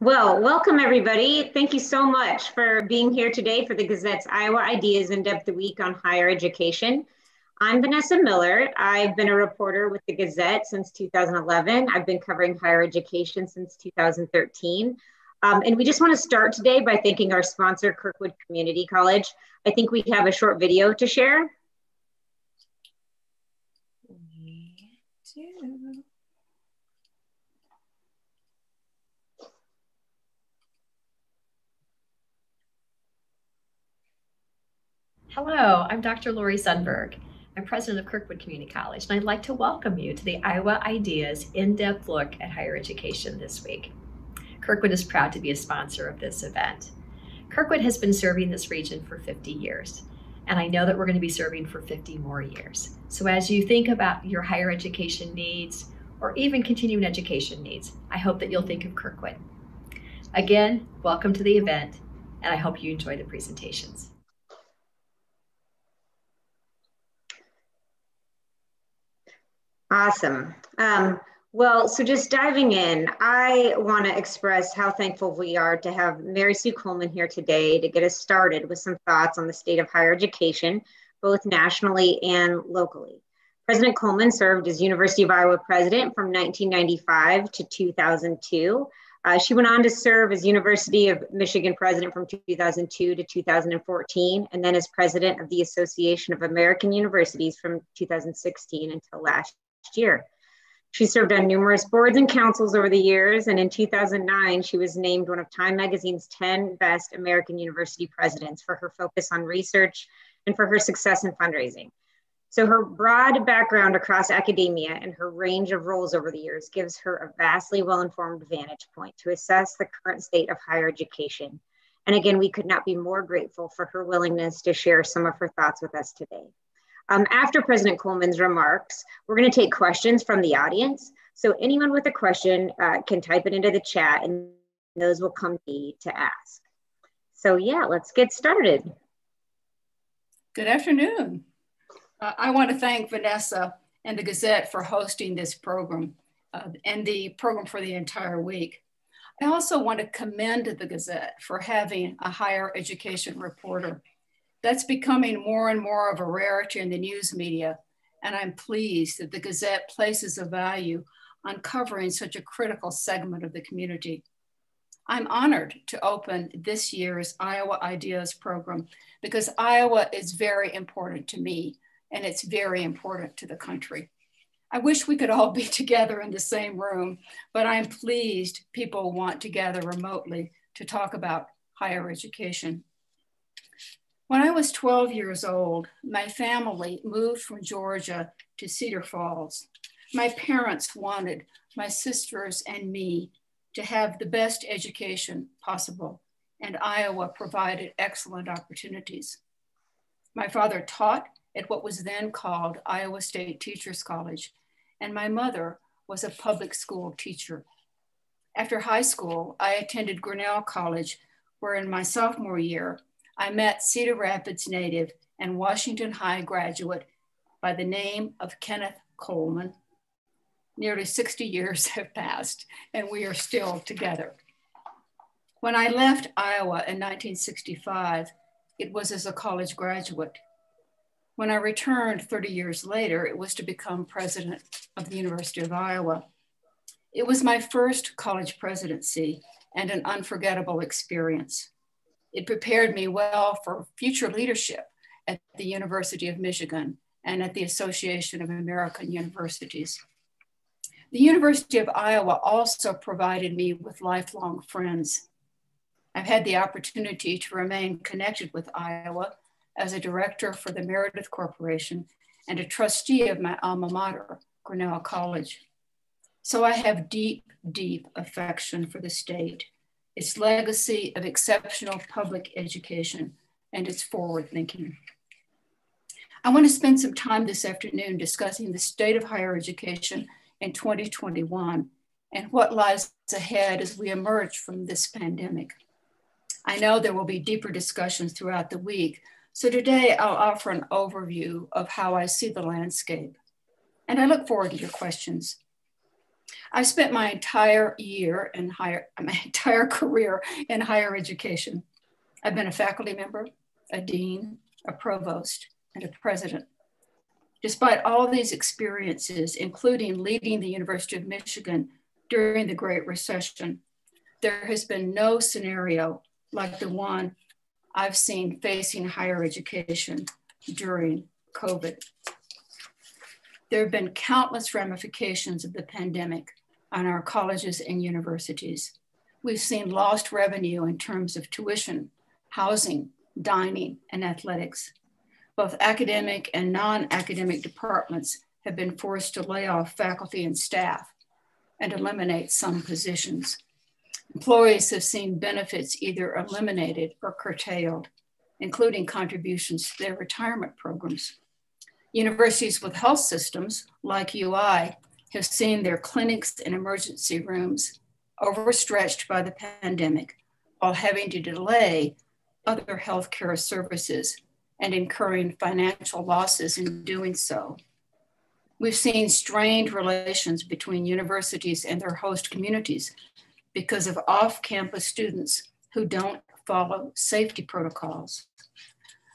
Well, welcome everybody. Thank you so much for being here today for the Gazette's Iowa Ideas In-Depth Week on Higher Education. I'm Vanessa Miller. I've been a reporter with the Gazette since 2011. I've been covering higher education since 2013. Um, and we just want to start today by thanking our sponsor, Kirkwood Community College. I think we have a short video to share. We do. Hello, I'm Dr. Lori Sundberg. I'm president of Kirkwood Community College, and I'd like to welcome you to the Iowa Ideas in-depth look at higher education this week. Kirkwood is proud to be a sponsor of this event. Kirkwood has been serving this region for 50 years, and I know that we're going to be serving for 50 more years. So as you think about your higher education needs, or even continuing education needs, I hope that you'll think of Kirkwood. Again, welcome to the event, and I hope you enjoy the presentations. Awesome. Um, well, so just diving in, I want to express how thankful we are to have Mary Sue Coleman here today to get us started with some thoughts on the state of higher education, both nationally and locally. President Coleman served as University of Iowa president from 1995 to 2002. Uh, she went on to serve as University of Michigan president from 2002 to 2014, and then as president of the Association of American Universities from 2016 until last year. She served on numerous boards and councils over the years, and in 2009, she was named one of Time Magazine's 10 Best American University Presidents for her focus on research and for her success in fundraising. So, her broad background across academia and her range of roles over the years gives her a vastly well informed vantage point to assess the current state of higher education. And again, we could not be more grateful for her willingness to share some of her thoughts with us today. Um, after President Coleman's remarks, we're going to take questions from the audience. So anyone with a question uh, can type it into the chat and those will come to me to ask. So yeah, let's get started. Good afternoon. Uh, I want to thank Vanessa and the Gazette for hosting this program uh, and the program for the entire week. I also want to commend the Gazette for having a higher education reporter that's becoming more and more of a rarity in the news media, and I'm pleased that the Gazette places a value on covering such a critical segment of the community. I'm honored to open this year's Iowa Ideas program because Iowa is very important to me and it's very important to the country. I wish we could all be together in the same room, but I'm pleased people want to gather remotely to talk about higher education. When I was 12 years old, my family moved from Georgia to Cedar Falls. My parents wanted my sisters and me to have the best education possible, and Iowa provided excellent opportunities. My father taught at what was then called Iowa State Teachers College, and my mother was a public school teacher. After high school, I attended Grinnell College, where in my sophomore year, I met Cedar Rapids native and Washington High graduate by the name of Kenneth Coleman. Nearly 60 years have passed and we are still together. When I left Iowa in 1965, it was as a college graduate. When I returned 30 years later, it was to become president of the University of Iowa. It was my first college presidency and an unforgettable experience. It prepared me well for future leadership at the University of Michigan and at the Association of American Universities. The University of Iowa also provided me with lifelong friends. I've had the opportunity to remain connected with Iowa as a director for the Meredith Corporation and a trustee of my alma mater, Grinnell College. So I have deep, deep affection for the state its legacy of exceptional public education, and its forward thinking. I want to spend some time this afternoon discussing the state of higher education in 2021 and what lies ahead as we emerge from this pandemic. I know there will be deeper discussions throughout the week, so today I'll offer an overview of how I see the landscape. And I look forward to your questions. I spent my entire year in higher, my entire career in higher education. I've been a faculty member, a dean, a provost, and a president. Despite all these experiences, including leading the University of Michigan during the Great Recession, there has been no scenario like the one I've seen facing higher education during COVID. There have been countless ramifications of the pandemic on our colleges and universities. We've seen lost revenue in terms of tuition, housing, dining, and athletics. Both academic and non-academic departments have been forced to lay off faculty and staff and eliminate some positions. Employees have seen benefits either eliminated or curtailed, including contributions to their retirement programs. Universities with health systems, like UI, have seen their clinics and emergency rooms overstretched by the pandemic while having to delay other healthcare services and incurring financial losses in doing so. We've seen strained relations between universities and their host communities because of off campus students who don't follow safety protocols.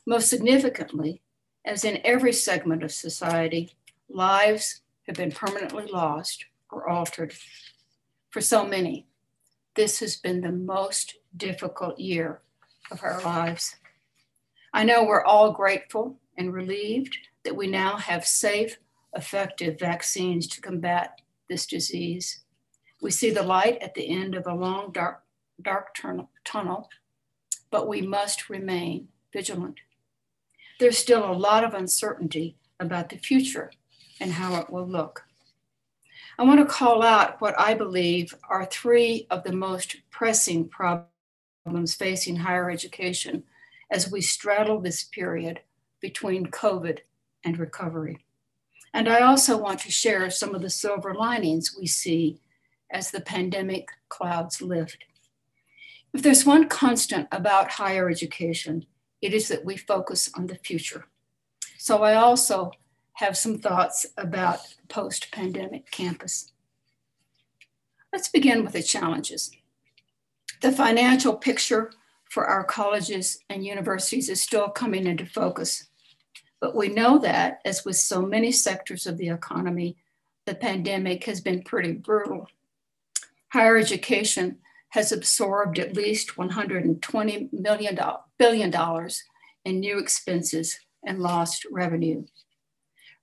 Most significantly, as in every segment of society, lives have been permanently lost or altered. For so many, this has been the most difficult year of our lives. I know we're all grateful and relieved that we now have safe, effective vaccines to combat this disease. We see the light at the end of a long, dark, dark tunnel, but we must remain vigilant. There's still a lot of uncertainty about the future and how it will look. I want to call out what I believe are three of the most pressing problems facing higher education as we straddle this period between COVID and recovery. And I also want to share some of the silver linings we see as the pandemic clouds lift. If there's one constant about higher education, it is that we focus on the future. So I also have some thoughts about post pandemic campus. Let's begin with the challenges. The financial picture for our colleges and universities is still coming into focus. But we know that, as with so many sectors of the economy, the pandemic has been pretty brutal. Higher education has absorbed at least $120 million, billion in new expenses and lost revenue.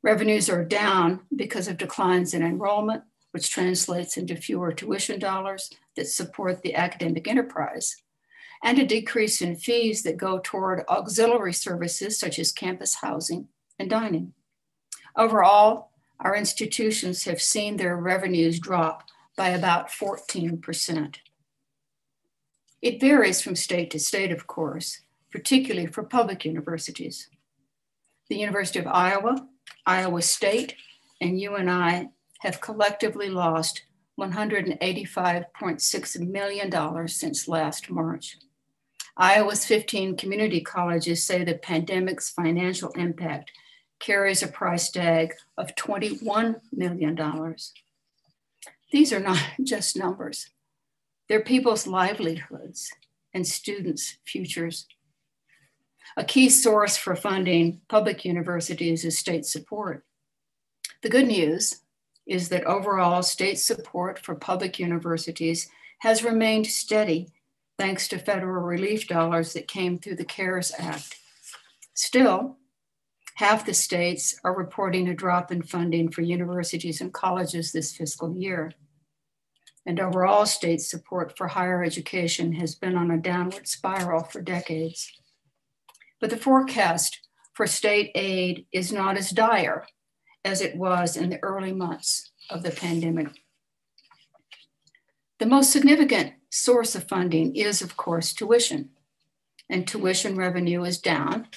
Revenues are down because of declines in enrollment, which translates into fewer tuition dollars that support the academic enterprise and a decrease in fees that go toward auxiliary services such as campus housing and dining. Overall, our institutions have seen their revenues drop by about 14%. It varies from state to state, of course, particularly for public universities. The University of Iowa, Iowa State, and UNI have collectively lost $185.6 million since last March. Iowa's 15 community colleges say the pandemic's financial impact carries a price tag of $21 million. These are not just numbers, they're people's livelihoods and students' futures. A key source for funding public universities is state support. The good news is that overall state support for public universities has remained steady thanks to federal relief dollars that came through the CARES Act. Still, half the states are reporting a drop in funding for universities and colleges this fiscal year. And overall, state support for higher education has been on a downward spiral for decades. But the forecast for state aid is not as dire as it was in the early months of the pandemic. The most significant source of funding is, of course, tuition. And tuition revenue is down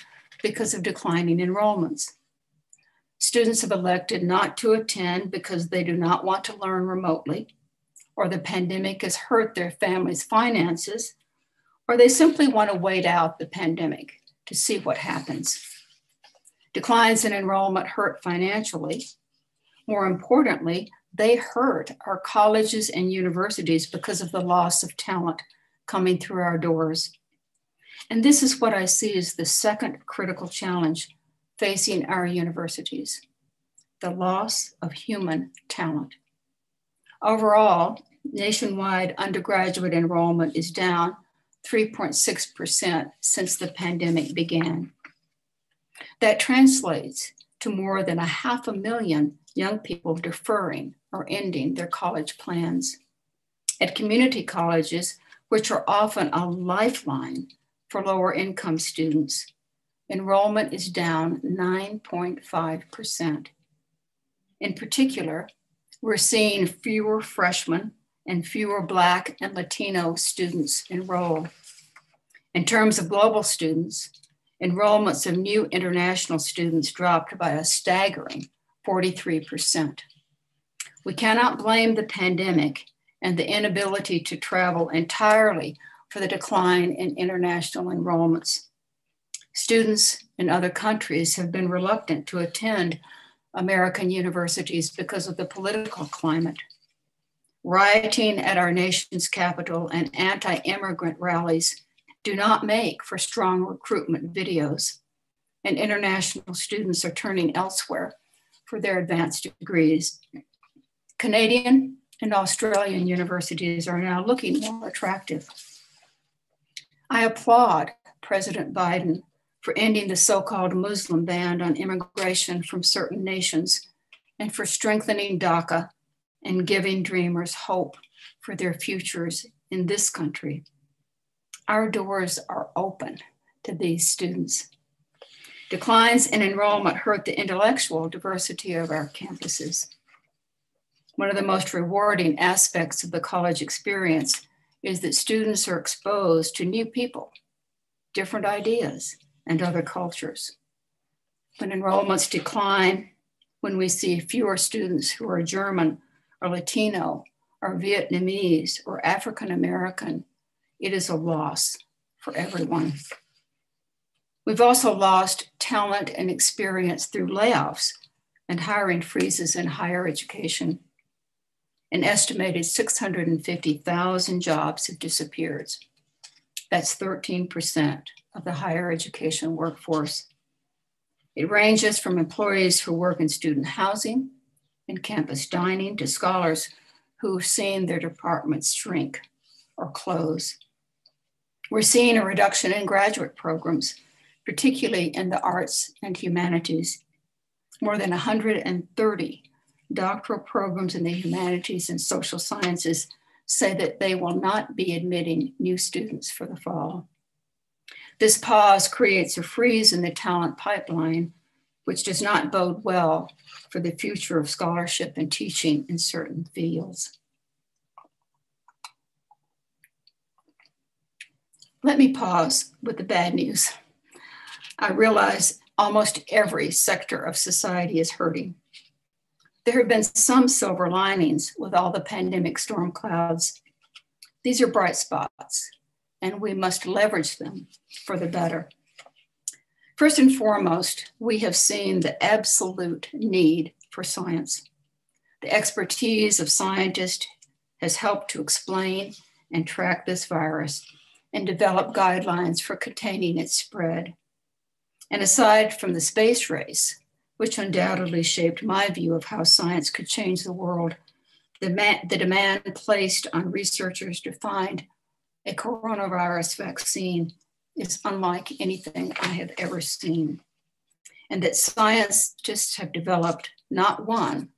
because of declining enrollments. Students have elected not to attend because they do not want to learn remotely, or the pandemic has hurt their family's finances, or they simply want to wait out the pandemic to see what happens. Declines in enrollment hurt financially. More importantly, they hurt our colleges and universities because of the loss of talent coming through our doors. And this is what I see as the second critical challenge facing our universities the loss of human talent. Overall, nationwide undergraduate enrollment is down 3.6% since the pandemic began. That translates to more than a half a million young people deferring or ending their college plans. At community colleges, which are often a lifeline for lower income students, enrollment is down 9.5%. In particular, we're seeing fewer freshmen and fewer Black and Latino students enroll. In terms of global students, enrollments of new international students dropped by a staggering 43%. We cannot blame the pandemic and the inability to travel entirely for the decline in international enrollments. Students in other countries have been reluctant to attend American universities because of the political climate. Rioting at our nation's capital and anti immigrant rallies do not make for strong recruitment videos, and international students are turning elsewhere for their advanced degrees. Canadian and Australian universities are now looking more attractive. I applaud President Biden for ending the so called Muslim ban on immigration from certain nations and for strengthening DACA and giving dreamers hope for their futures in this country. Our doors are open to these students. Declines in enrollment hurt the intellectual diversity of our campuses. One of the most rewarding aspects of the college experience is that students are exposed to new people, different ideas, and other cultures. When enrollments decline, when we see fewer students who are German or Latino or Vietnamese or African American, it is a loss for everyone. We've also lost talent and experience through layoffs and hiring freezes in higher education. An estimated 650,000 jobs have disappeared. That's 13% of the higher education workforce. It ranges from employees who work in student housing and campus dining to scholars who've seen their departments shrink or close. We're seeing a reduction in graduate programs, particularly in the arts and humanities. More than 130 doctoral programs in the humanities and social sciences say that they will not be admitting new students for the fall. This pause creates a freeze in the talent pipeline, which does not bode well for the future of scholarship and teaching in certain fields. Let me pause with the bad news. I realize almost every sector of society is hurting. There have been some silver linings with all the pandemic storm clouds. These are bright spots, and we must leverage them for the better. First and foremost, we have seen the absolute need for science. The expertise of scientists has helped to explain and track this virus and develop guidelines for containing its spread. And aside from the space race, which undoubtedly shaped my view of how science could change the world, the, the demand placed on researchers to find a coronavirus vaccine is unlike anything I have ever seen. And that scientists have developed not one,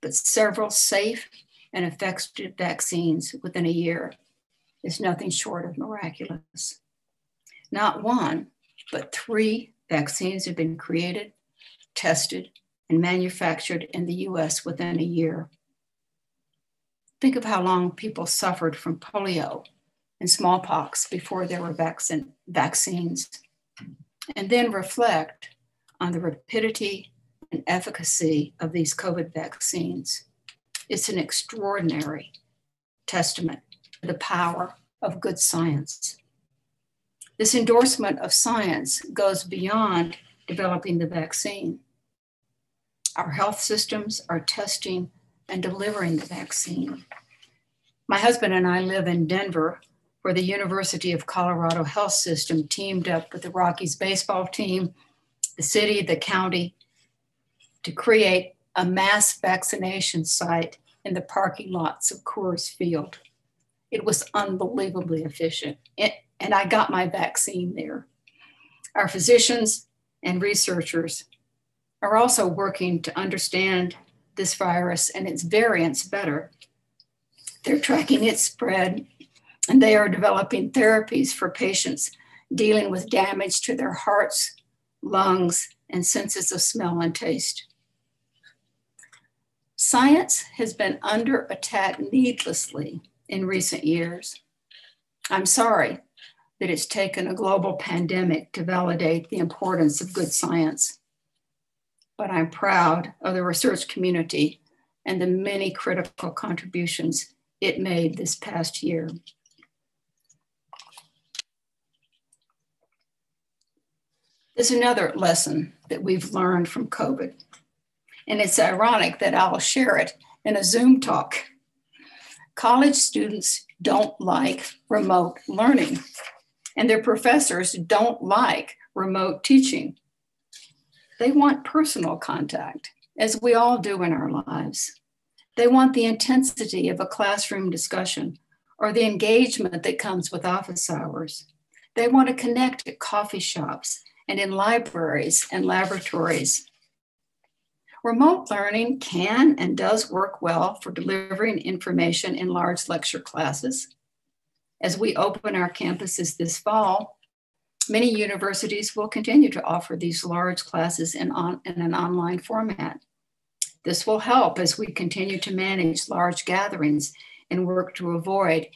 but several safe and effective vaccines within a year is nothing short of miraculous. Not one, but three vaccines have been created, tested, and manufactured in the US within a year. Think of how long people suffered from polio and smallpox before there were vaccine, vaccines, and then reflect on the rapidity and efficacy of these COVID vaccines. It's an extraordinary testament to the power of good science. This endorsement of science goes beyond developing the vaccine. Our health systems are testing and delivering the vaccine. My husband and I live in Denver, where the University of Colorado Health System teamed up with the Rockies baseball team, the city, the county, to create a mass vaccination site in the parking lots of Coors Field. It was unbelievably efficient, it, and I got my vaccine there. Our physicians and researchers are also working to understand this virus and its variants better. They're tracking its spread and they are developing therapies for patients dealing with damage to their hearts, lungs, and senses of smell and taste. Science has been under attack needlessly in recent years. I'm sorry that it's taken a global pandemic to validate the importance of good science. But I'm proud of the research community and the many critical contributions it made this past year. There's another lesson that we've learned from COVID. And it's ironic that I'll share it in a Zoom talk. College students don't like remote learning, and their professors don't like remote teaching. They want personal contact, as we all do in our lives. They want the intensity of a classroom discussion or the engagement that comes with office hours. They want to connect at coffee shops and in libraries and laboratories. Remote learning can and does work well for delivering information in large lecture classes. As we open our campuses this fall, many universities will continue to offer these large classes in, on, in an online format. This will help as we continue to manage large gatherings and work to avoid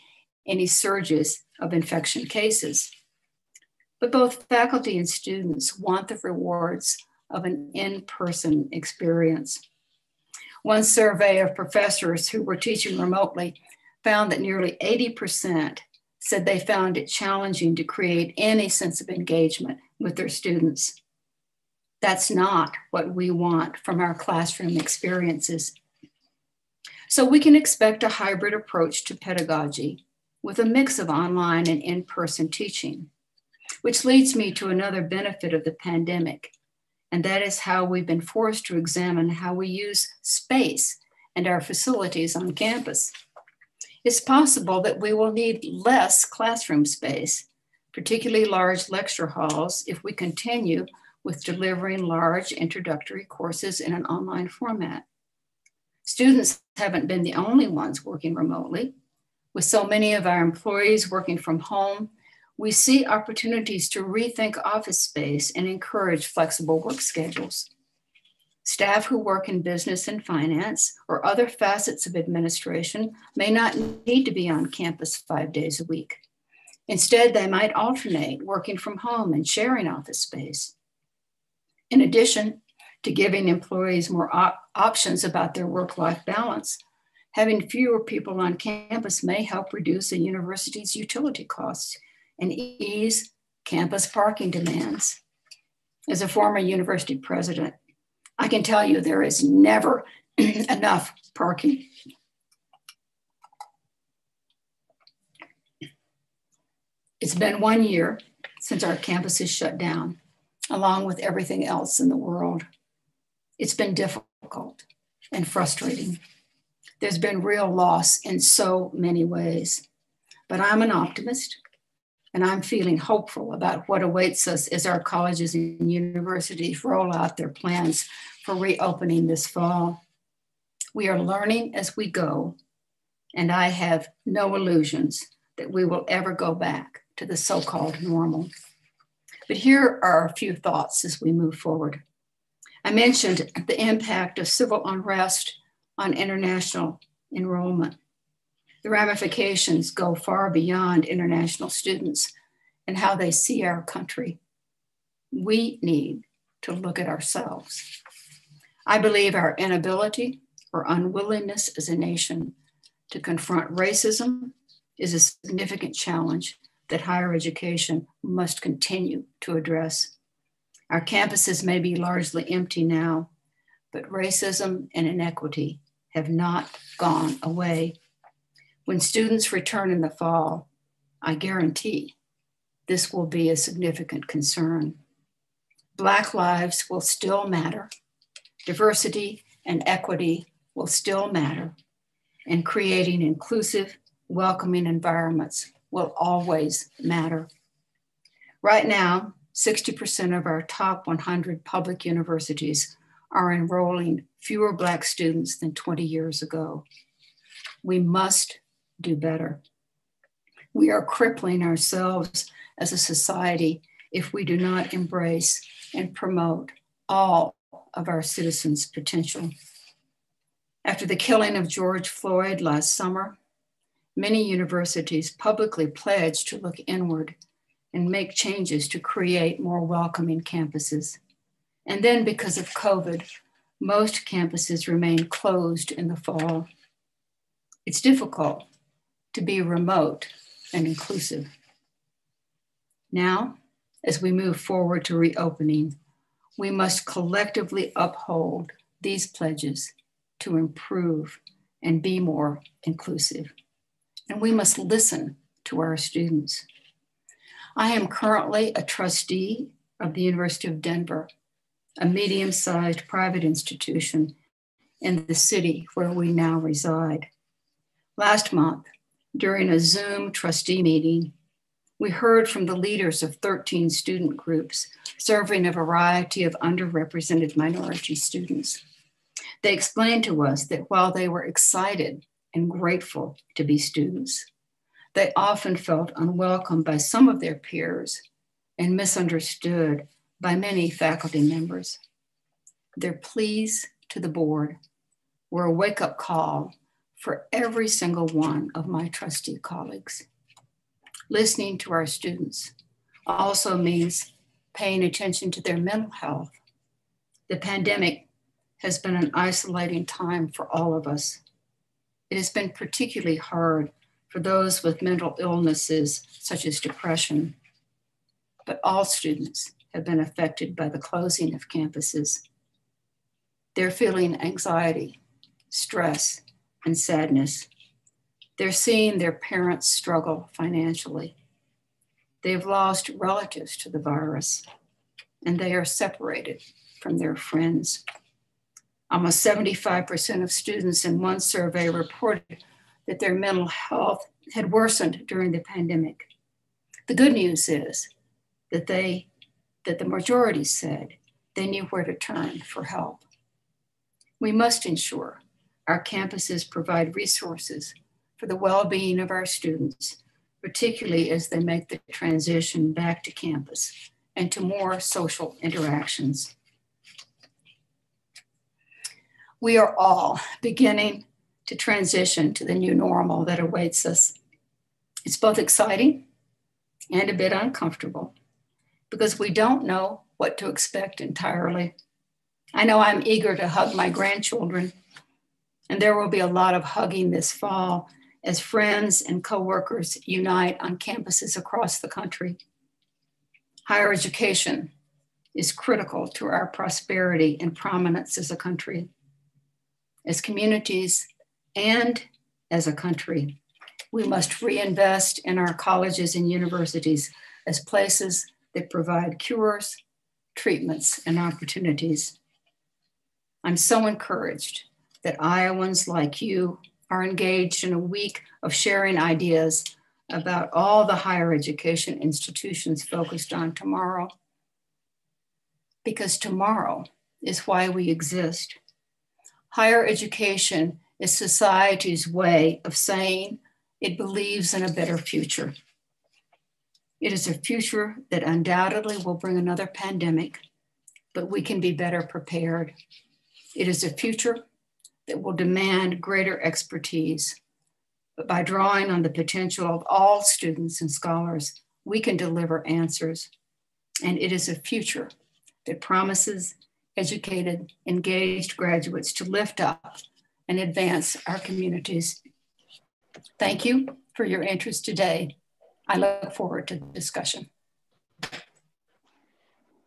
any surges of infection cases. But both faculty and students want the rewards of an in person experience. One survey of professors who were teaching remotely found that nearly 80% said they found it challenging to create any sense of engagement with their students. That's not what we want from our classroom experiences. So we can expect a hybrid approach to pedagogy with a mix of online and in person teaching which leads me to another benefit of the pandemic. And that is how we've been forced to examine how we use space and our facilities on campus. It's possible that we will need less classroom space, particularly large lecture halls, if we continue with delivering large introductory courses in an online format. Students haven't been the only ones working remotely. With so many of our employees working from home, we see opportunities to rethink office space and encourage flexible work schedules. Staff who work in business and finance or other facets of administration may not need to be on campus five days a week. Instead, they might alternate working from home and sharing office space. In addition to giving employees more op- options about their work life balance, having fewer people on campus may help reduce a university's utility costs and ease campus parking demands. As a former university president, I can tell you there is never enough parking. It's been one year since our campus is shut down, along with everything else in the world. It's been difficult and frustrating. There's been real loss in so many ways. But I'm an optimist and I'm feeling hopeful about what awaits us as our colleges and universities roll out their plans for reopening this fall. We are learning as we go, and I have no illusions that we will ever go back to the so called normal. But here are a few thoughts as we move forward. I mentioned the impact of civil unrest on international enrollment. The ramifications go far beyond international students and how they see our country. We need to look at ourselves. I believe our inability or unwillingness as a nation to confront racism is a significant challenge that higher education must continue to address. Our campuses may be largely empty now, but racism and inequity have not gone away. When students return in the fall, I guarantee this will be a significant concern. Black lives will still matter. Diversity and equity will still matter. And creating inclusive, welcoming environments will always matter. Right now, 60% of our top 100 public universities are enrolling fewer Black students than 20 years ago. We must do better. We are crippling ourselves as a society if we do not embrace and promote all of our citizens' potential. After the killing of George Floyd last summer, many universities publicly pledged to look inward and make changes to create more welcoming campuses. And then, because of COVID, most campuses remain closed in the fall. It's difficult to be remote and inclusive. Now, as we move forward to reopening, we must collectively uphold these pledges to improve and be more inclusive. And we must listen to our students. I am currently a trustee of the University of Denver, a medium sized private institution in the city where we now reside. Last month, during a Zoom trustee meeting, we heard from the leaders of 13 student groups serving a variety of underrepresented minority students. They explained to us that while they were excited and grateful to be students, they often felt unwelcome by some of their peers and misunderstood by many faculty members. Their pleas to the board were a wake up call for every single one of my trustee colleagues. Listening to our students also means paying attention to their mental health. The pandemic has been an isolating time for all of us. It has been particularly hard for those with mental illnesses such as depression, but all students have been affected by the closing of campuses. They're feeling anxiety, stress, and sadness. They're seeing their parents struggle financially. They've lost relatives to the virus, and they are separated from their friends. Almost 75% of students in one survey reported that their mental health had worsened during the pandemic. The good news is that they that the majority said they knew where to turn for help. We must ensure our campuses provide resources for the well-being of our students, particularly as they make the transition back to campus and to more social interactions we are all beginning to transition to the new normal that awaits us. It's both exciting and a bit uncomfortable because we don't know what to expect entirely. I know I'm eager to hug my grandchildren, and there will be a lot of hugging this fall as friends and coworkers unite on campuses across the country. Higher education is critical to our prosperity and prominence as a country as communities, and as a country. We must reinvest in our colleges and universities as places that provide cures, treatments, and opportunities. I'm so encouraged that Iowans like you are engaged in a week of sharing ideas about all the higher education institutions focused on tomorrow. Because tomorrow is why we exist. Higher education is society's way of saying it believes in a better future. It is a future that undoubtedly will bring another pandemic, but we can be better prepared. It is a future that will demand greater expertise, but by drawing on the potential of all students and scholars, we can deliver answers. And it is a future that promises educated, engaged graduates to lift up and advance our communities. Thank you for your interest today. I look forward to the discussion.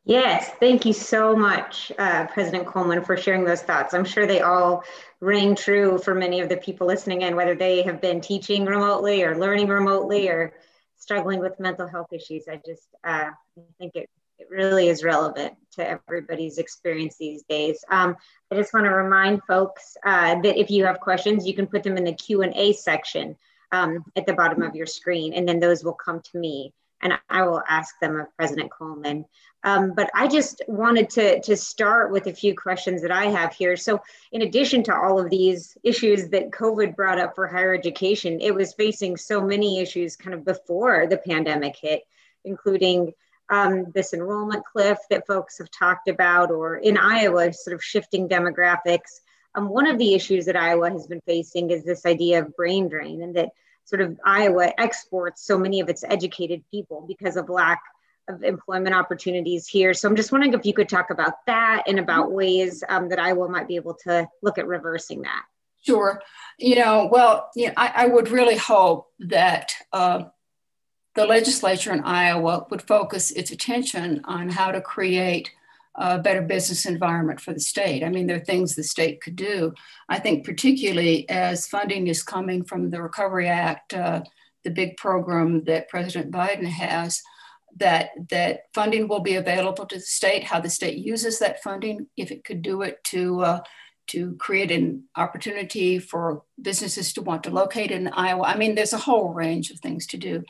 Yes, thank you so much, uh, President Coleman, for sharing those thoughts. I'm sure they all ring true for many of the people listening in, whether they have been teaching remotely or learning remotely or struggling with mental health issues. I just uh, think it, it really is relevant to everybody's experience these days. Um, I just want to remind folks uh, that if you have questions, you can put them in the Q&A section um, at the bottom of your screen, and then those will come to me and I will ask them of President Coleman. Um, but I just wanted to, to start with a few questions that I have here. So in addition to all of these issues that COVID brought up for higher education, it was facing so many issues kind of before the pandemic hit, including um, this enrollment cliff that folks have talked about, or in Iowa, sort of shifting demographics. Um, one of the issues that Iowa has been facing is this idea of brain drain, and that sort of Iowa exports so many of its educated people because of lack of employment opportunities here. So I'm just wondering if you could talk about that and about ways um, that Iowa might be able to look at reversing that. Sure. You know, well, you know, I, I would really hope that uh, the legislature in Iowa would focus its attention on how to create a better business environment for the state. I mean, there are things the state could do. I think, particularly as funding is coming from the Recovery Act, uh, the big program that President Biden has, that, that funding will be available to the state, how the state uses that funding, if it could do it to, uh, to create an opportunity for businesses to want to locate in Iowa. I mean, there's a whole range of things to do.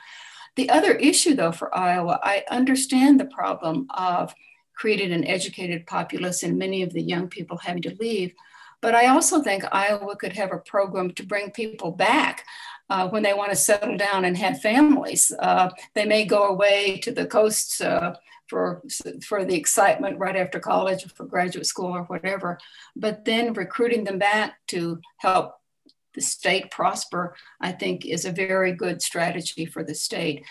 The other issue, though, for Iowa, I understand the problem of created an educated populace and many of the young people having to leave. But I also think Iowa could have a program to bring people back uh, when they want to settle down and have families. Uh, they may go away to the coasts uh, for, for the excitement right after college or for graduate school or whatever, but then recruiting them back to help the state prosper, I think is a very good strategy for the state.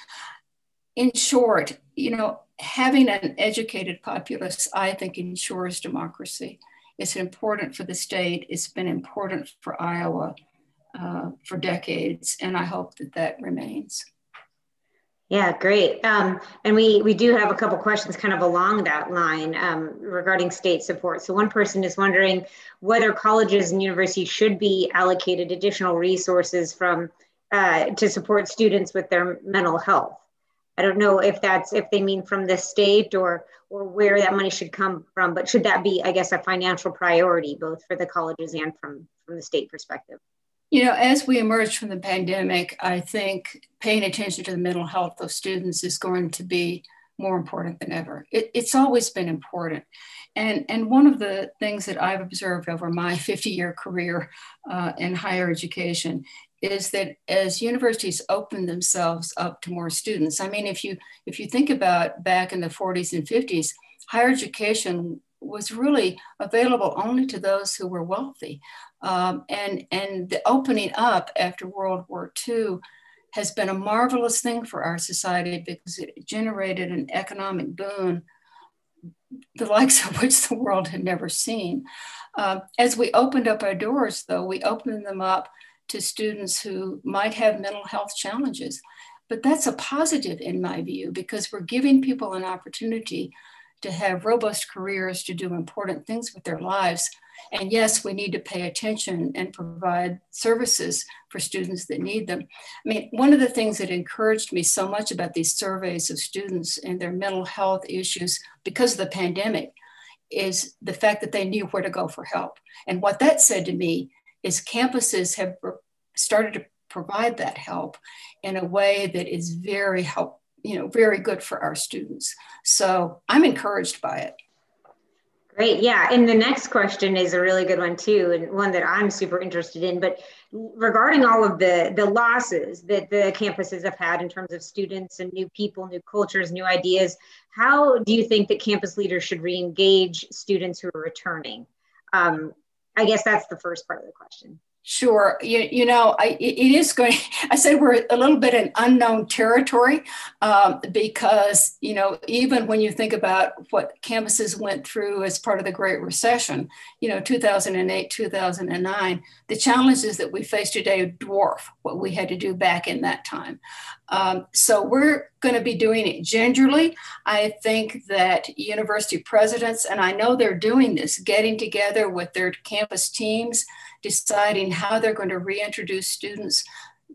In short, you know, having an educated populace, I think, ensures democracy. It's important for the state. It's been important for Iowa uh, for decades, and I hope that that remains. Yeah, great. Um, and we we do have a couple questions kind of along that line um, regarding state support. So one person is wondering whether colleges and universities should be allocated additional resources from uh, to support students with their mental health. I don't know if that's if they mean from the state or or where that money should come from, but should that be, I guess, a financial priority both for the colleges and from from the state perspective? You know, as we emerge from the pandemic, I think paying attention to the mental health of students is going to be more important than ever. It, it's always been important. And, and one of the things that I've observed over my 50 year career uh, in higher education is that as universities open themselves up to more students, I mean, if you if you think about back in the 40s and 50s, higher education was really available only to those who were wealthy, um, and and the opening up after World War II has been a marvelous thing for our society because it generated an economic boon the likes of which the world had never seen. Uh, as we opened up our doors, though, we opened them up to students who might have mental health challenges. But that's a positive in my view because we're giving people an opportunity to have robust careers, to do important things with their lives. And yes, we need to pay attention and provide services for students that need them. I mean, one of the things that encouraged me so much about these surveys of students and their mental health issues because of the pandemic is the fact that they knew where to go for help. And what that said to me is campuses have started to provide that help in a way that is very help, you know, very good for our students. So I'm encouraged by it. Great. Yeah. And the next question is a really good one too, and one that I'm super interested in. But regarding all of the the losses that the campuses have had in terms of students and new people, new cultures, new ideas, how do you think that campus leaders should re-engage students who are returning? Um, I guess that's the first part of the question. Sure. You, you know, I, it is going, I said we're a little bit in unknown territory um, because, you know, even when you think about what campuses went through as part of the Great Recession, you know, 2008, 2009, the challenges that we face today dwarf what we had to do back in that time. Um, so we're going to be doing it gingerly. I think that university presidents, and I know they're doing this, getting together with their campus teams, deciding how they're going to reintroduce students.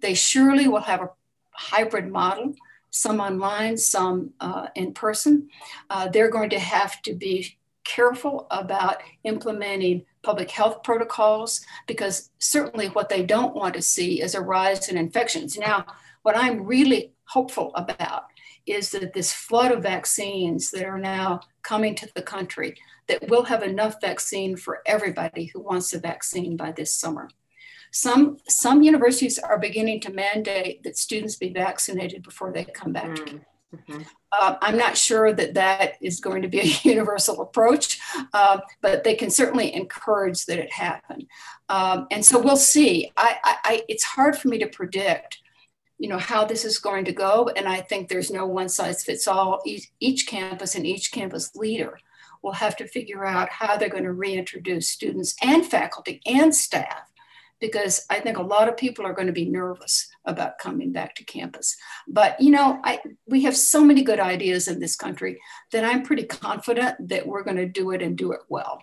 They surely will have a hybrid model, some online, some uh, in person. Uh, they're going to have to be careful about implementing public health protocols because certainly what they don't want to see is a rise in infections. Now, what I'm really hopeful about is that this flood of vaccines that are now coming to the country, that we'll have enough vaccine for everybody who wants a vaccine by this summer. Some, some universities are beginning to mandate that students be vaccinated before they come back mm. Mm-hmm. Uh, I'm not sure that that is going to be a universal approach, uh, but they can certainly encourage that it happen. Um, and so we'll see. I, I, it's hard for me to predict, you know, how this is going to go. And I think there's no one size fits all. Each, each campus and each campus leader will have to figure out how they're going to reintroduce students and faculty and staff because I think a lot of people are going to be nervous about coming back to campus. But you know, I we have so many good ideas in this country that I'm pretty confident that we're going to do it and do it well.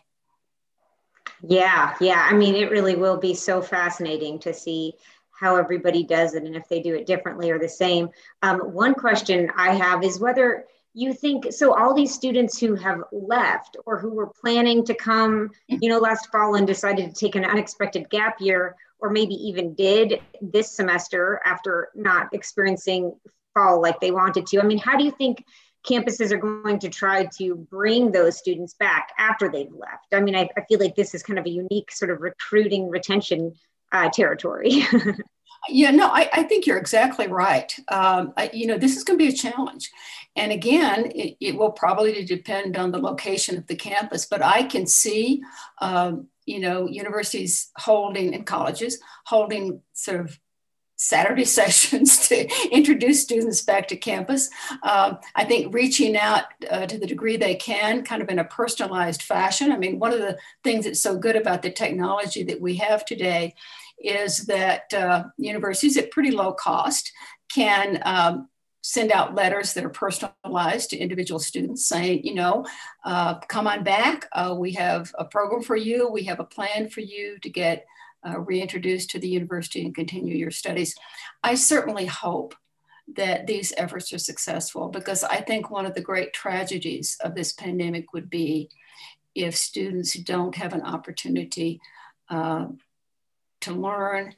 Yeah, yeah. I mean, it really will be so fascinating to see how everybody does it and if they do it differently or the same. Um, one question I have is whether you think so all these students who have left or who were planning to come you know last fall and decided to take an unexpected gap year or maybe even did this semester after not experiencing fall like they wanted to i mean how do you think campuses are going to try to bring those students back after they've left? I mean i, I feel like this is kind of a unique sort of recruiting retention uh, territory Yeah, no, I, I, think you're exactly right. Um, I, you know, this is going to be a challenge. And again, it, it, will probably depend on the location of the campus, but I can see, um, you know, universities holding and colleges holding sort of Saturday sessions to introduce students back to campus. Um, I think reaching out uh, to the degree they can, kind of in a personalized fashion. I mean, one of the things that's so good about the technology that we have today is that uh, universities at pretty low cost can um, send out letters that are personalized to individual students saying, you know, uh, come on back. Uh, we have a program for you. We have a plan for you to get uh, reintroduced to the university and continue your studies. I certainly hope that these efforts are successful because I think one of the great tragedies of this pandemic would be if students don't have an opportunity uh, to learn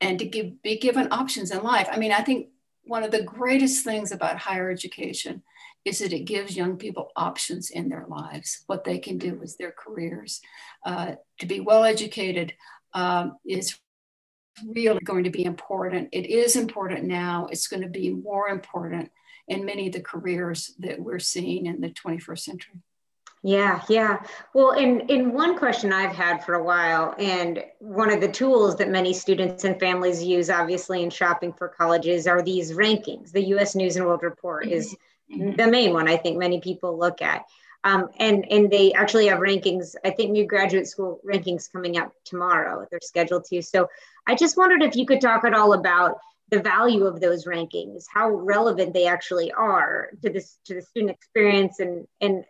and to give, be given options in life. I mean, I think one of the greatest things about higher education is that it gives young people options in their lives, what they can do with their careers. Uh, to be well educated um, is really going to be important. It is important now. It's going to be more important in many of the careers that we're seeing in the 21st century. Yeah, yeah. Well, in, in one question I've had for a while, and one of the tools that many students and families use, obviously, in shopping for colleges are these rankings. The US News and World Report mm-hmm. is mm-hmm. the main one I think many people look at. Um, and, and they actually have rankings, I think new graduate school rankings coming out tomorrow. They're scheduled to. So I just wondered if you could talk at all about the value of those rankings, how relevant they actually are to this to the student experience and and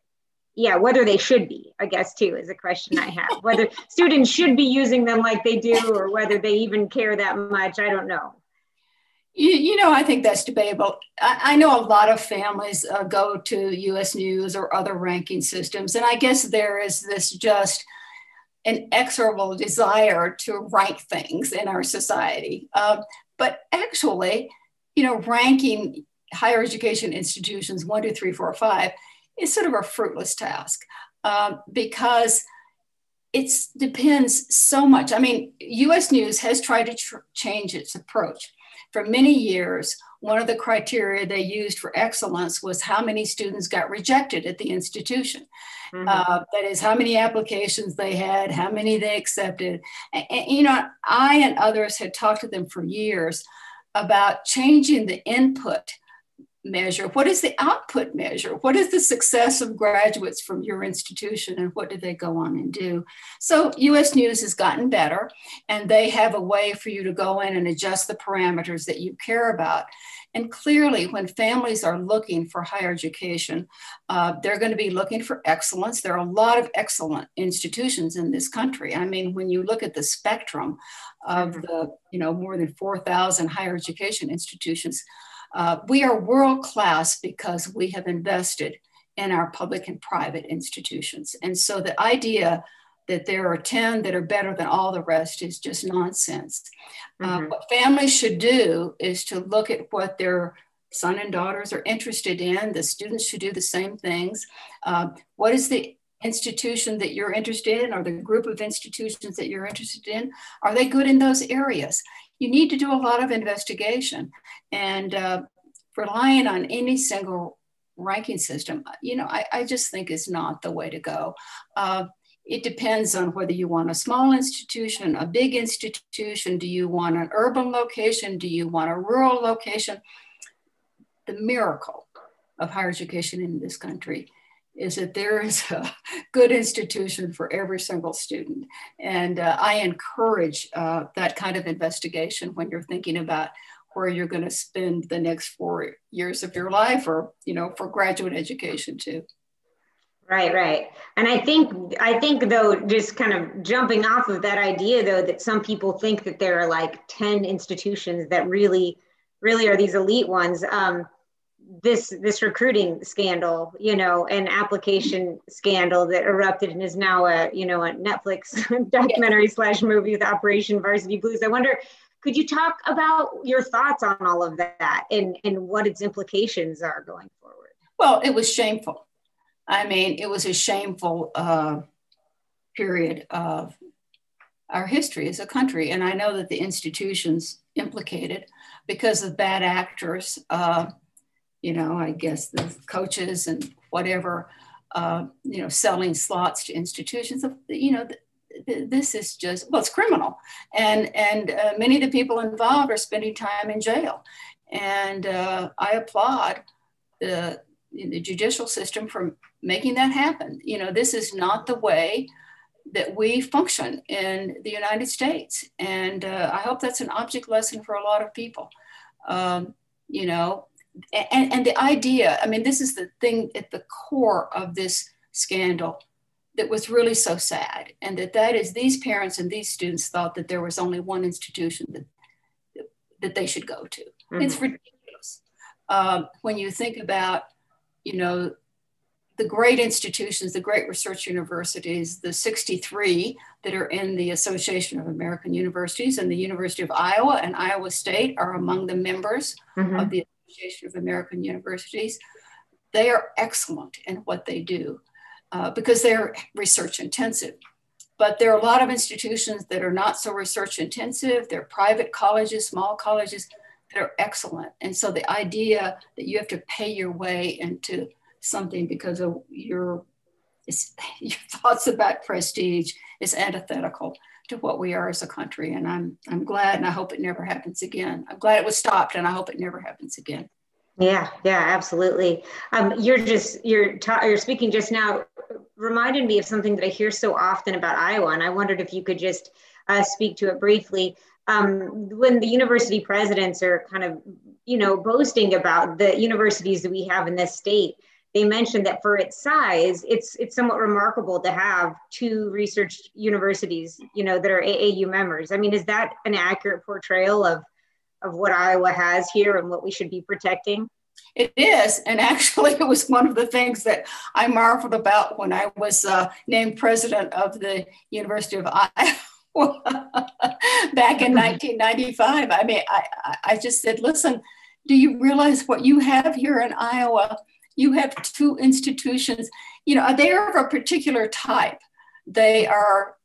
yeah, whether they should be, I guess, too, is a question I have. Whether students should be using them like they do, or whether they even care that much, I don't know. You, you know, I think that's debatable. I, I know a lot of families uh, go to US News or other ranking systems, and I guess there is this just inexorable desire to rank things in our society. Uh, but actually, you know, ranking higher education institutions one, two, three, four, five is sort of a fruitless task um, because it depends so much. I mean, US News has tried to tr- change its approach. For many years, one of the criteria they used for excellence was how many students got rejected at the institution. Mm-hmm. Uh, that is, how many applications they had, how many they accepted. And, and, you know, I and others had talked to them for years about changing the input measure? What is the output measure? What is the success of graduates from your institution and what do they go on and do? So US News has gotten better and they have a way for you to go in and adjust the parameters that you care about. And clearly, when families are looking for higher education, uh, they're going to be looking for excellence. There are a lot of excellent institutions in this country. I mean, when you look at the spectrum of mm-hmm. the, you know, more than 4,000 higher education institutions, uh, we are world class because we have invested in our public and private institutions. And so the idea that there are 10 that are better than all the rest is just nonsense. Uh, mm-hmm. Uh, what families should do is to look at what their son and daughters are interested in. The students should do the same things. Uh, what is the institution that you're interested in or the group of institutions that you're interested in? Are they good in those areas? You need to do a lot of investigation and uh, relying on any single ranking system you know I, I, just think is not the way to go. Uh, it depends on whether you want a small institution a big institution. Do you want an urban location? Do you want a rural location? The miracle of higher education in this country is that there is a good institution for every single student. And uh, I encourage uh, that kind of investigation when you're thinking about where you're going to spend the next four years of your life or, you know, for graduate education too. Right, right. And I think I think though just kind of jumping off of that idea though that some people think that there are like 10 institutions that really really are these elite ones. Um, this this recruiting scandal, you know, an application scandal that erupted and is now a you know a Netflix documentary slash movie with Operation Varsity Blues. I wonder, could you talk about your thoughts on all of that and and what its implications are going forward? Well, it was shameful. I mean, it was a shameful uh, period of our history as a country, and I know that the institutions implicated because of bad actors. Uh, you know, I guess the coaches and whatever, uh, you know, selling slots to institutions. You know, this is just well, it's criminal, and and uh, many of the people involved are spending time in jail, and uh, I applaud the the judicial system for making that happen. You know, this is not the way that we function in the United States, and uh, I hope that's an object lesson for a lot of people. Um, you know, and, and the idea, I mean, this is the thing at the core of this scandal that was really so sad. And that that is these parents and these students thought that there was only one institution that, that they should go to. Mm-hmm. It's ridiculous. Um, when you think about, you know, the great institutions, the great research universities, the 63 that are in the Association of American Universities and the University of Iowa and Iowa State are among the members mm-hmm. of the Association of American Universities, they are excellent in what they do uh, because they're research intensive. But there are a lot of institutions that are not so research intensive. They're private colleges, small colleges that are excellent. And so the idea that you have to pay your way into something because of your, your thoughts about prestige is antithetical to what we are as a country. And I'm, I'm glad and I hope it never happens again. I'm glad it was stopped and I hope it never happens again. Yeah, yeah, absolutely. Um, you're just, you're, ta- you're speaking just now reminded me of something that I hear so often about Iowa. And I wondered if you could just uh, speak to it briefly. Um, when the university presidents are kind of, you know, boasting about the universities that we have in this state, they mentioned that for its size, it's it's somewhat remarkable to have two research universities, you know, that are AAU members. I mean, is that an accurate portrayal of of what Iowa has here and what we should be protecting? It is, and actually, it was one of the things that I marveled about when I was uh, named president of the University of Iowa back in 1995. I mean, I, I just said, listen, do you realize what you have here in Iowa? You have two institutions, you know, they are of a particular type. They are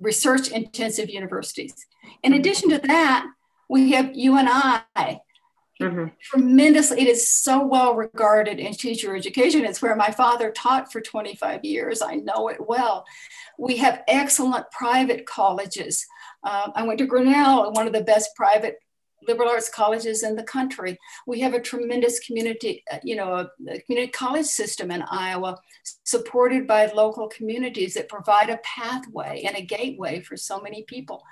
research intensive universities. In addition to that, we have UNI. Mm-hmm. Tremendously, it is so well regarded in teacher education. It's where my father taught for 25 years. I know it well. We have excellent private colleges. Um, I went to Grinnell, one of the best private liberal arts colleges in the country. We have a tremendous community, uh, you know, a, a, community college system in Iowa supported by local communities that provide a pathway and a gateway for so many people.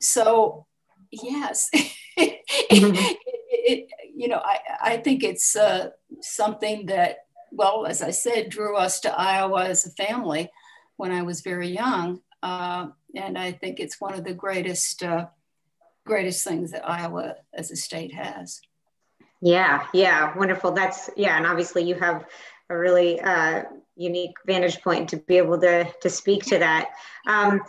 So, yes, mm-hmm. it, it, you know, I, I think it's uh, something that, well, as I said, drew us to Iowa as a family when I was very young. Uh, and I think it's one of the greatest uh, greatest things that Iowa as a state has. Yeah, yeah, wonderful. That's yeah, and obviously you have a really uh, unique vantage point to be able to to speak to that. Um,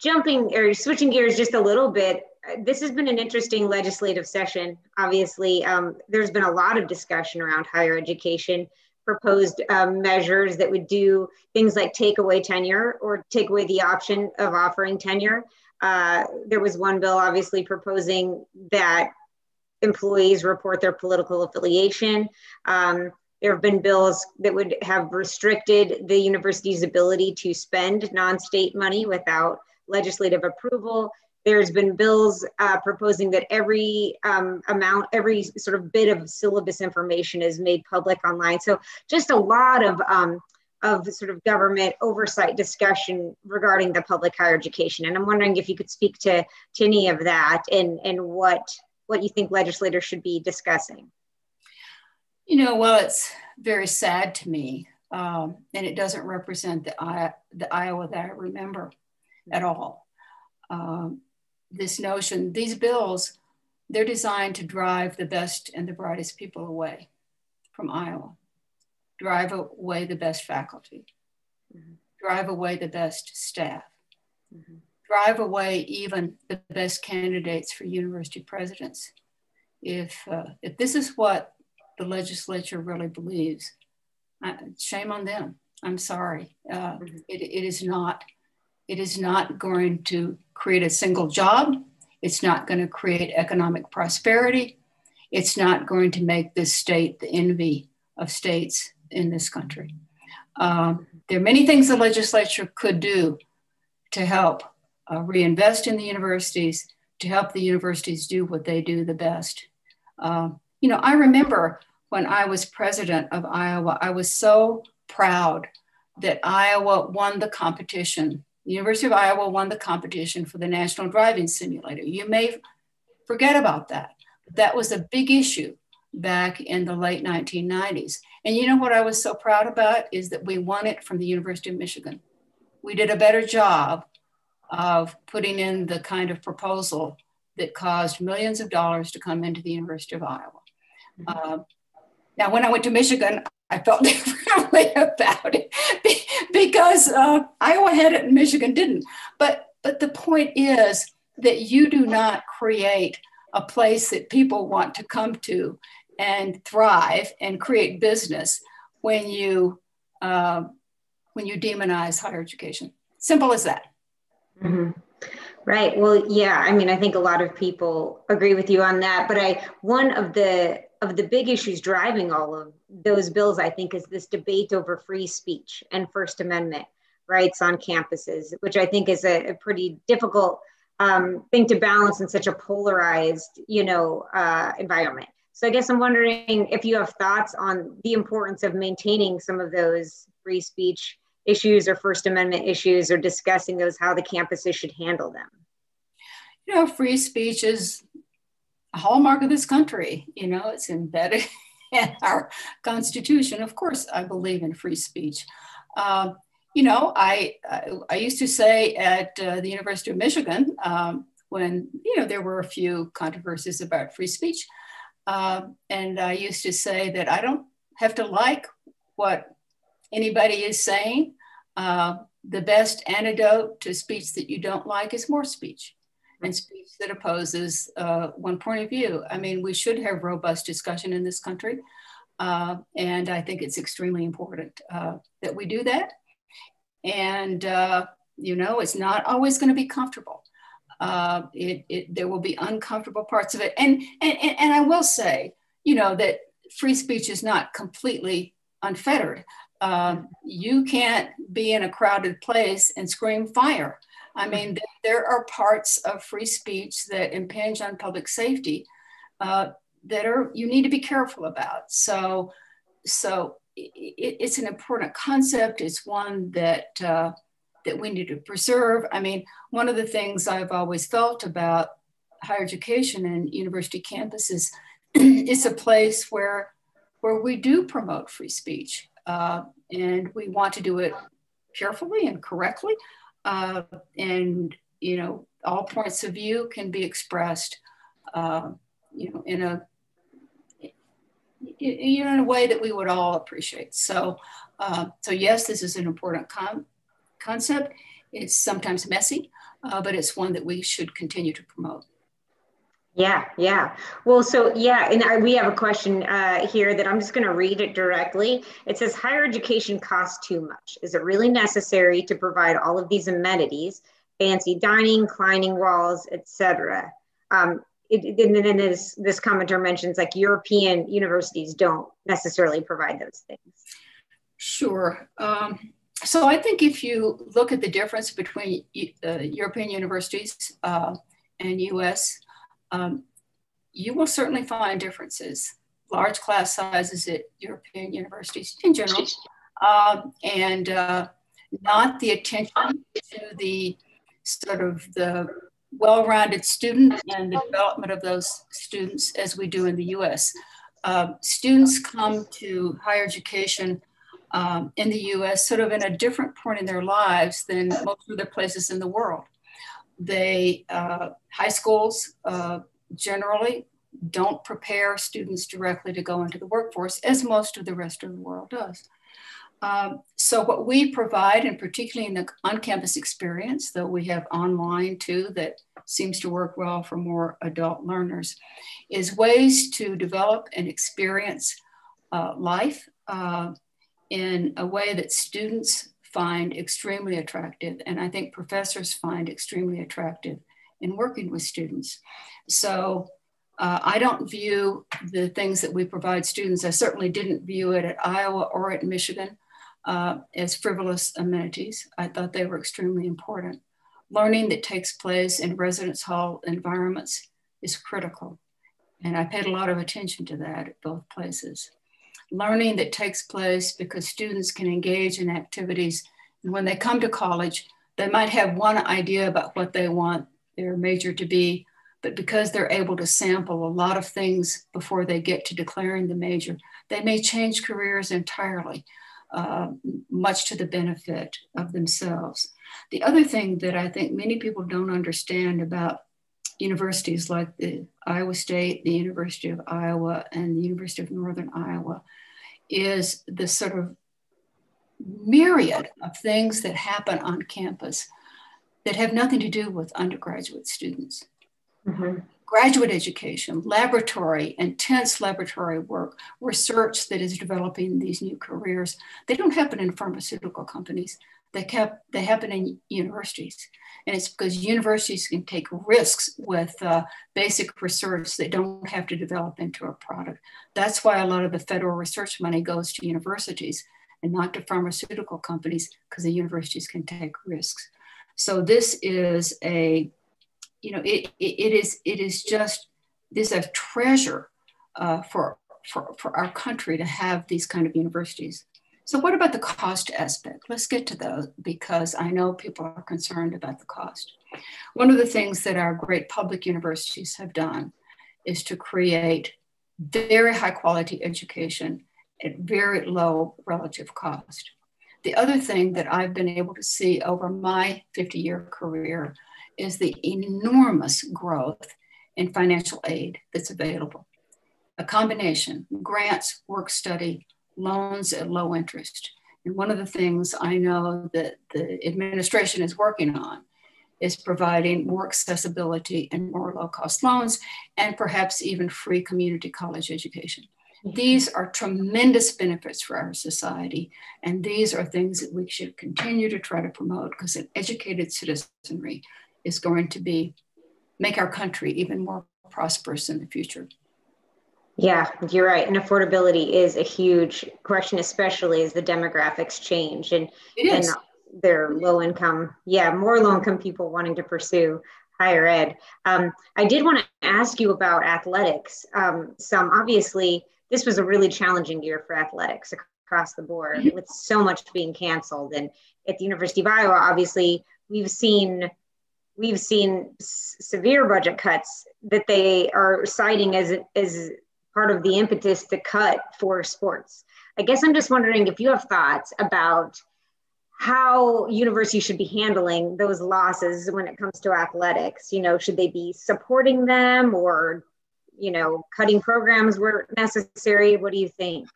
jumping or switching gears just a little bit, this has been an interesting legislative session. Obviously, um, there's been a lot of discussion around higher education, proposed um, measures that would do things like take away tenure or take away the option of offering tenure. Uh, there was one bill obviously proposing that employees report their political affiliation. Um, there have been bills that would have restricted the university's ability to spend non-state money without legislative approval. There's been bills uh, proposing that every um, amount, every sort of bit of syllabus information is made public online. So just a lot of um, of sort of government oversight discussion regarding the public higher education. And I'm wondering if you could speak to, to any of that and, and what, what you think legislators should be discussing. You know, well, it's very sad to me, um, and it doesn't represent the, I, the Iowa that I remember at all. Um, this notion, these bills, they're designed to drive the best and the brightest people away from Iowa drive away the best faculty, mm-hmm. drive away the best staff, mm-hmm. drive away even the best candidates for university presidents. If, uh, if this is what the legislature really believes, uh, shame on them. I'm sorry. Uh, mm-hmm. it, it is not. It is not going to create a single job. It's not going to create economic prosperity. It's not going to make this state the envy of states in this country. Um, there are many things the legislature could do to help uh, reinvest in the universities, to help the universities do what they do the best. Uh, you know, I remember when I was president of Iowa, I was so proud that Iowa won the competition. The University of Iowa won the competition for the National Driving Simulator. You may forget about that. That was a big issue back in the late 1990s. And you know what I was so proud about is that we won it from the University of Michigan. We did a better job of putting in the kind of proposal that caused millions of dollars to come into the University of Iowa. Mm-hmm. Uh, now, when I went to Michigan, I felt differently about it because uh, Iowa had it and Michigan didn't. But but the point is that you do not create a place that people want to come to and thrive and create business when you uh, when you demonize higher education. Simple as that. Mm-hmm. Right. Well, yeah. I mean, I think a lot of people agree with you on that. But I one of the of the big issues driving all of those bills, I think, is this debate over free speech and First Amendment rights on campuses, which I think is a, a pretty difficult um, thing to balance in such a polarized, you know, uh, environment. So I guess I'm wondering if you have thoughts on the importance of maintaining some of those free speech issues or First Amendment issues or discussing those, how the campuses should handle them. You know, free speech is a hallmark of this country. You know, it's embedded in our Constitution. Of course, I believe in free speech. Uh, you know, I, I, I used to say at uh, the University of Michigan um, when you know there were a few controversies about free speech. Uh, and I used to say that I don't have to like what anybody is saying. Uh, the best antidote to speech that you don't like is more speech and speech that opposes uh, one point of view. I mean, we should have robust discussion in this country. Uh, and I think it's extremely important uh, that we do that. And, uh, you know, it's not always going to be comfortable. Uh, it, it, there will be uncomfortable parts of it. And, and, and I will say, you know, that free speech is not completely unfettered. Um, you can't be in a crowded place and scream fire. I mean, there are parts of free speech that impinge on public safety uh, that are you need to be careful about. So, so it, it's an important concept. It's one that uh, that we need to preserve. I mean, one of the things I've always felt about higher education and university campuses is a place where where we do promote free speech, uh, and we want to do it carefully and correctly, uh, and you know, all points of view can be expressed, uh, you know, in a you know, in a way that we would all appreciate. So, uh, so yes, this is an important con concept. It's sometimes messy, uh, but it's one that we should continue to promote. Yeah, yeah. Well, so yeah, and I, we have a question uh, here that I'm just going to read it directly. It says, "Higher education costs too much. Is it really necessary to provide all of these amenities, fancy dining, climbing walls, etc.?" Um, it, and then this this commenter mentions like European universities don't necessarily provide those things. Sure. Um, so I think if you look at the difference between uh, European universities uh, and U.S., um, you will certainly find differences. Large class sizes at European universities in general, um, and uh, not the attention to the sort of the well-rounded student and the development of those students as we do in the U.S. Uh, students come to higher education um, in the US sort of in a different point in their lives than most other places in the world. They, uh, high schools uh, generally don't prepare students directly to go into the workforce as most of the rest of the world does. Um, so what we provide, and particularly in the on-campus experience, though we have online too that seems to work well for more adult learners, is ways to develop and experience uh, life uh, in a way that students find extremely attractive, and I think professors find extremely attractive in working with students. So uh, I don't view the things that we provide students, I certainly didn't view it at Iowa or at Michigan uh, as frivolous amenities. I thought they were extremely important. Learning that takes place in residence hall environments is critical. And I paid a lot of attention to that at both places. Learning that takes place because students can engage in activities. And when they come to college, they might have one idea about what they want their major to be, but because they're able to sample a lot of things before they get to declaring the major, they may change careers entirely uh, much to the benefit of themselves. The other thing that I think many people don't understand about universities like the Iowa State, the University of Iowa, and the University of Northern Iowa is the sort of myriad of things that happen on campus that have nothing to do with undergraduate students. Mm-hmm graduate education, laboratory, intense laboratory work, research that is developing these new careers. They don't happen in pharmaceutical companies. They, kept, they happen in universities. And it's because universities can take risks with uh, basic research that don't have to develop into a product. That's why a lot of the federal research money goes to universities and not to pharmaceutical companies because the universities can take risks. So this is a you know, it, it, it is it is just this is a treasure uh, for, for, for our country to have these kind of universities. So what about the cost aspect? Let's get to those because I know people are concerned about the cost. One of the things that our great public universities have done is to create very high quality education at very low relative cost. The other thing that I've been able to see over my 50 year career is the enormous growth in financial aid that's available. A combination, grants, work study, loans at low interest. And one of the things I know that the administration is working on is providing more accessibility and more low cost loans and perhaps even free community college education. Mm-hmm. these are tremendous benefits for our society. And these are things that we should continue to try to promote because an educated citizenry is going to be make our country even more prosperous in the future. Yeah, you're right. And affordability is a huge question, especially as the demographics change and, and their low income, yeah, more low income people wanting to pursue higher ed. Um, I did want to ask you about athletics. Um, some obviously, this was a really challenging year for athletics across the board with so much being canceled. And at the University of Iowa, obviously, we've seen we've seen s- severe budget cuts that they are citing as as part of the impetus to cut four sports. I guess I'm just wondering if you have thoughts about how universities should be handling those losses when it comes to athletics. You know, should they be supporting them or, you know, cutting programs where necessary? What do you think?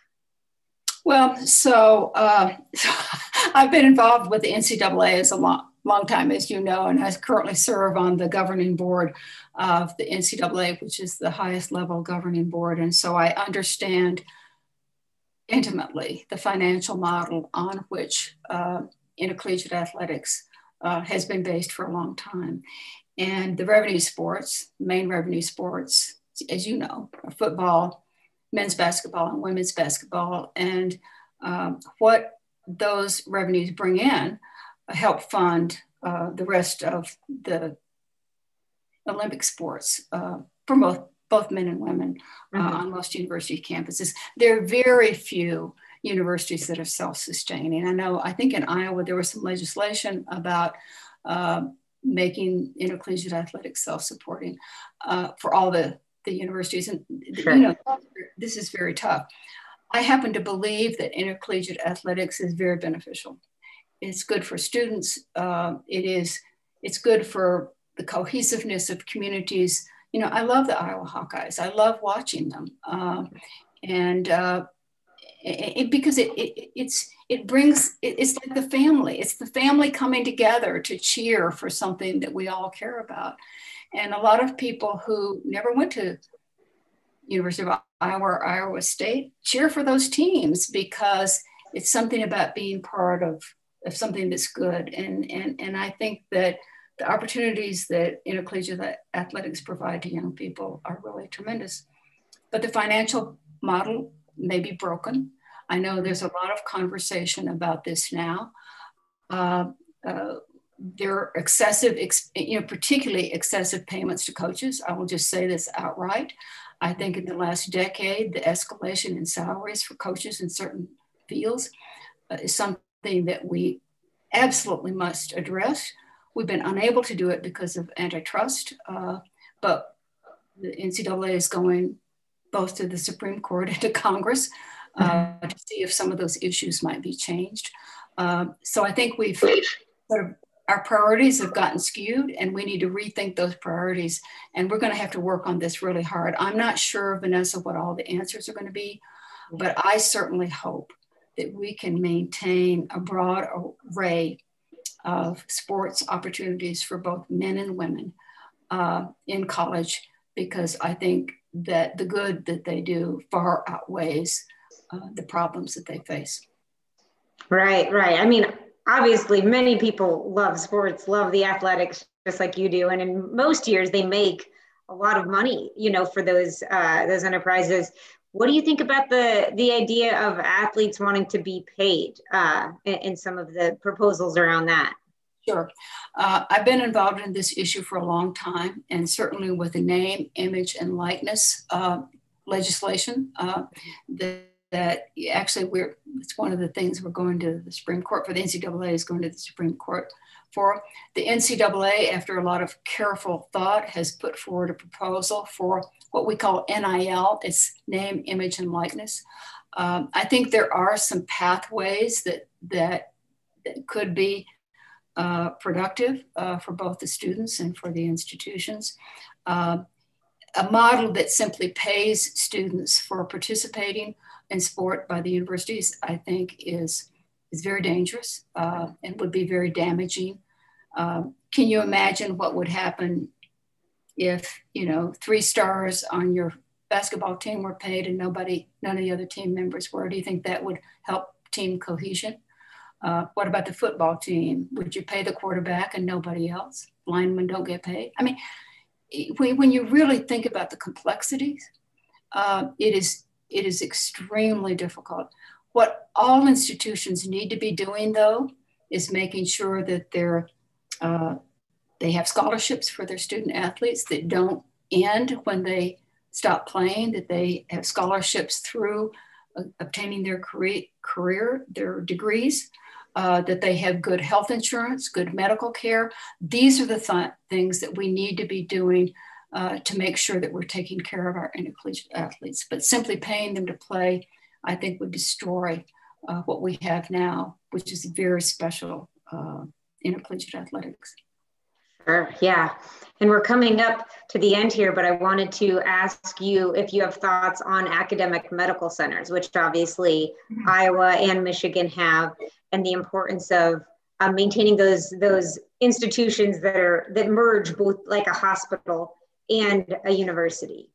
Well, so uh, I've been involved with the NCAA as a long, long time, as you know, and I currently serve on the governing board of the NCAA, which is the highest level governing board. And so I understand intimately the financial model on which uh, intercollegiate athletics uh, has been based for a long time. And the revenue sports, main revenue sports, as you know, are football, men's basketball, and women's basketball. And um, what those revenues bring in help fund uh, the rest of the Olympic sports uh, for both, both men and women uh, mm-hmm. on most university campuses. There are very few universities that are self-sustaining. I know, I think in Iowa, there was some legislation about uh, making intercollegiate athletics self-supporting uh, for all the, the universities. And, sure. you know, this is very tough. I happen to believe that intercollegiate athletics is very beneficial. It's good for students. Uh, it is, it's good for the cohesiveness of communities. You know, I love the Iowa Hawkeyes. I love watching them. Uh, and uh, it, it, because it, it, it's it brings it's like the family it's the family coming together to cheer for something that we all care about and a lot of people who never went to university of iowa or iowa state cheer for those teams because it's something about being part of, of something that's good and, and, and i think that the opportunities that intercollegiate athletics provide to young people are really tremendous but the financial model may be broken. I know there's a lot of conversation about this now. Uh, uh, there are excessive, you know, particularly excessive payments to coaches. I will just say this outright. I think in the last decade, the escalation in salaries for coaches in certain fields uh, is something that we absolutely must address. We've been unable to do it because of antitrust, uh, but the NCAA is going both to the Supreme Court and to Congress uh, mm-hmm. to see if some of those issues might be changed. Uh, so I think we've sort of our priorities have gotten skewed and we need to rethink those priorities. And we're going to have to work on this really hard. I'm not sure, Vanessa, what all the answers are going to be, but I certainly hope that we can maintain a broad array of sports opportunities for both men and women uh, in college because I think that the good that they do far outweighs uh, the problems that they face. Right, right. I mean, obviously, many people love sports, love the athletics, just like you do, and in most years they make a lot of money, you know, for those uh, those enterprises. What do you think about the the idea of athletes wanting to be paid uh, some of the proposals around that? Sure. Uh, I've been involved in this issue for a long time, and certainly with the name, image, and likeness uh, legislation uh, that, actually we're, it's one of the things we're going to the Supreme Court for. The NCAA is going to the Supreme Court for. The NCAA, after a lot of careful thought, has put forward a proposal for what we call NIL, it's name, image, and likeness. Um, I think there are some pathways that, that, that could be uh, productive uh, for both the students and for the institutions. Uh, a model that simply pays students for participating in sport by the universities, I think, is, is very dangerous uh, and would be very damaging. Um, can you imagine what would happen if, you know, three stars on your basketball team were paid and nobody, none of the other team members were? Do you think that would help team cohesion? Uh, what about the football team? Would you pay the quarterback and nobody else? Linemen don't get paid. I mean, when you really think about the complexities, uh, it is it is extremely difficult. What all institutions need to be doing, though, is making sure that they're uh, they have scholarships for their student athletes that don't end when they stop playing. That they have scholarships through uh, obtaining their career, career their degrees. Uh, that they have good health insurance, good medical care. These are the th- things that we need to be doing uh, to make sure that we're taking care of our intercollegiate athletes. But simply paying them to play, I think, would destroy uh, what we have now, which is very special uh, intercollegiate athletics. Sure, yeah. And we're coming up to the end here, but I wanted to ask you if you have thoughts on academic medical centers, which obviously mm-hmm. Iowa and Michigan have, and the importance of uh, maintaining those those institutions that are that merge both like a hospital and a university.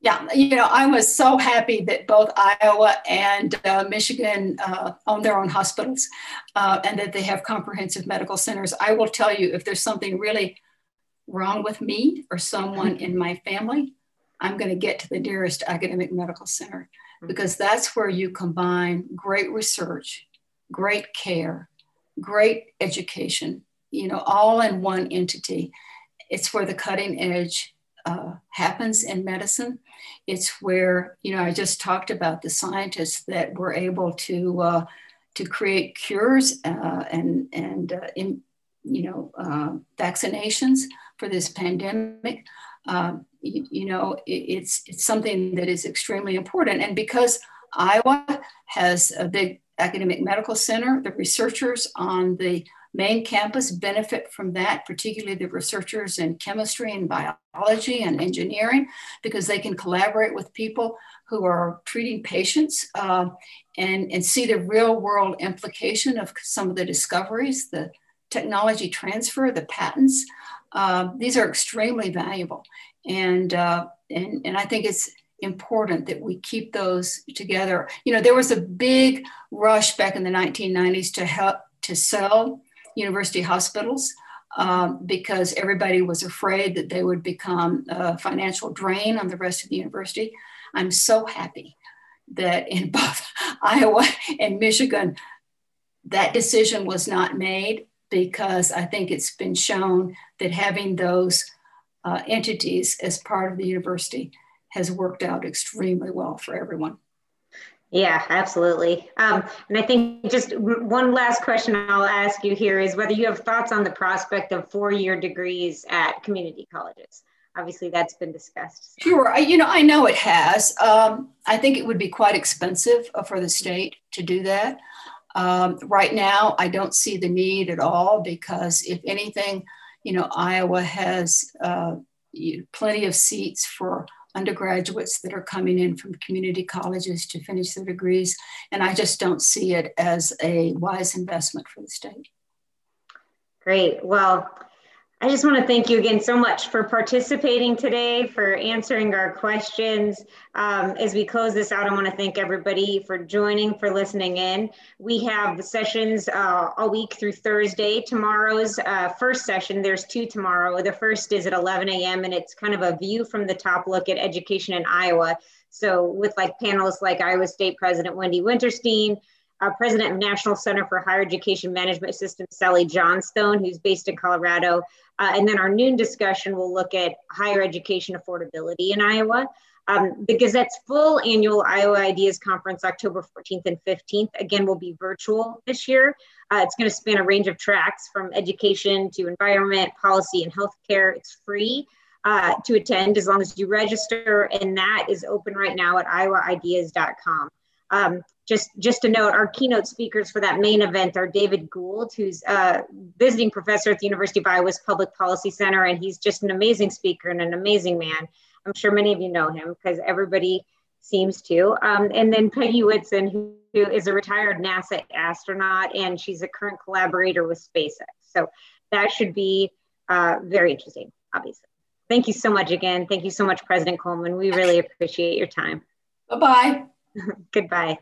Yeah, you know, I was so happy that both Iowa and uh, Michigan uh, own their own hospitals uh, and that they have comprehensive medical centers. I will tell you if there's something really wrong with me or someone in my family, I'm going to get to the nearest academic medical center because that's where you combine great research, great care, great education, you know, all in one entity. It's where the cutting edge uh, happens in medicine. It's where, you know, I just talked about the scientists that were able to, uh, to create cures uh, and, and uh, in, you know, vaccinations for this pandemic. Um, you, you, know, it, it's, it's something that is extremely important. And because Iowa has a big academic medical center, the researchers on the main campus benefit from that, particularly the researchers in chemistry and biology and engineering, because they can collaborate with people who are treating patients uh, and, and see the real world implication of some of the discoveries, the technology transfer, the patents. Uh, these are extremely valuable. And, uh, and, and I think it's important that we keep those together. You know, there was a big rush back in the 1990s to help to sell university hospitals um, because everybody was afraid that they would become a financial drain on the rest of the university. I'm so happy that in both Iowa and Michigan, that decision was not made because I think it's been shown that having those uh, entities as part of the university has worked out extremely well for everyone. Yeah, absolutely. Um, and I think just one last question I'll ask you here is whether you have thoughts on the prospect of four-year degrees at community colleges. Obviously, that's been discussed. Sure. I, you know, I know it has. Um, I think it would be quite expensive uh, for the state to do that. Um, right now, I don't see the need at all because, if anything, you know, Iowa has uh, plenty of seats for undergraduates that are coming in from community colleges to finish their degrees. And I just don't see it as a wise investment for the state. Great. Well, I just want to thank you again so much for participating today, for answering our questions. Um, as we close this out, I want to thank everybody for joining, for listening in. We have sessions uh, all week through Thursday. Tomorrow's uh, first session, there's two tomorrow. The first is at 11 a.m. and it's kind of a view from the top look at education in Iowa. So with like panelists like Iowa State President Wendy Wintersteen, uh, president of National Center for Higher Education Management Systems, Sally Johnstone, who's based in Colorado. Uh, and then our noon discussion will look at higher education affordability in Iowa. Um, the Gazette's full annual Iowa Ideas Conference, October 14th and 15th, again, will be virtual this year. Uh, it's going to span a range of tracks from education to environment, policy, and healthcare. It's free uh, to attend as long as you register, and that is open right now at iowaideas.com. Um, just just to note, our keynote speakers for that main event are David Gould, who's a visiting professor at the University of Iowa's Public Policy Center, and he's just an amazing speaker and an amazing man. I'm sure many of you know him because everybody seems to. Um, and then Peggy Whitson, who, who is a retired NASA astronaut, and she's a current collaborator with SpaceX. So that should be uh, very interesting, obviously. Thank you so much again. Thank you so much, President Coleman. We really appreciate your time. Bye-bye. Goodbye.